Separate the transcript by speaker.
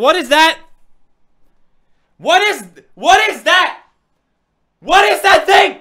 Speaker 1: What is that? What is what is that? What is that thing?